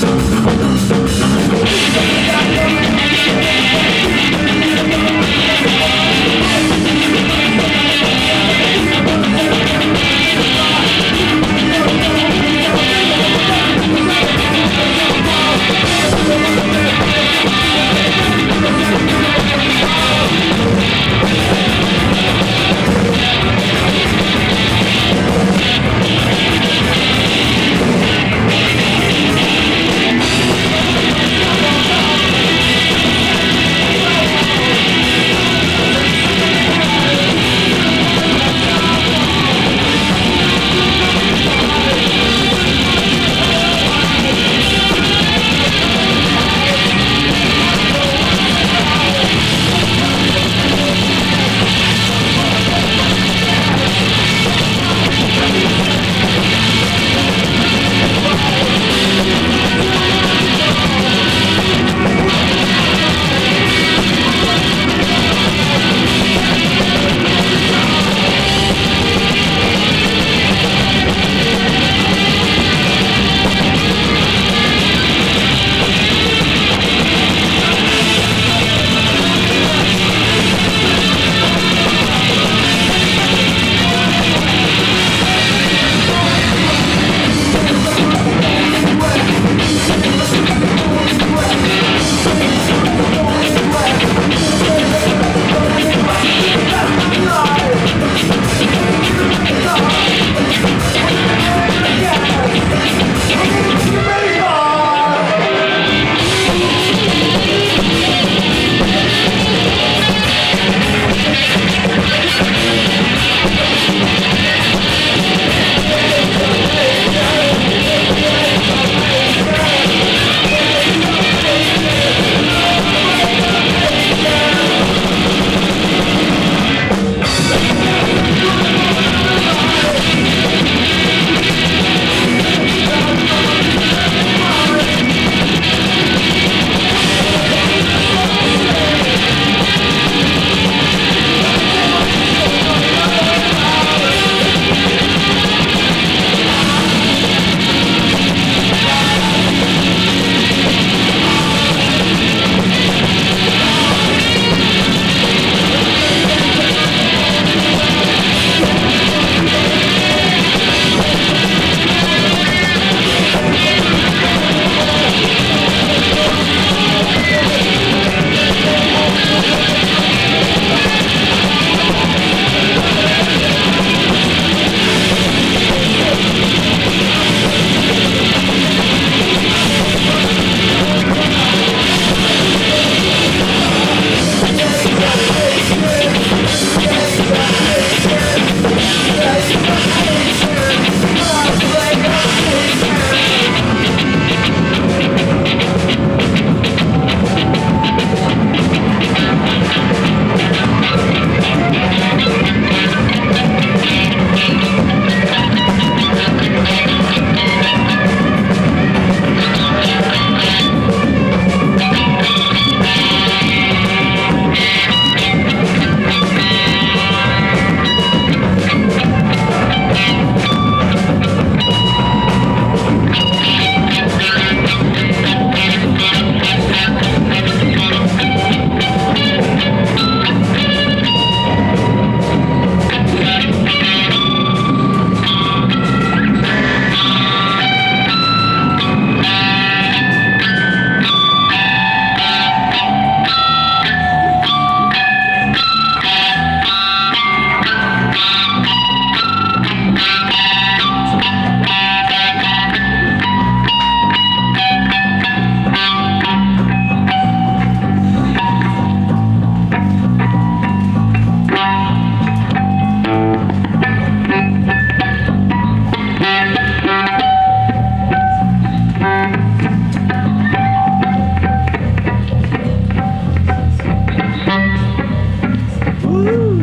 Thank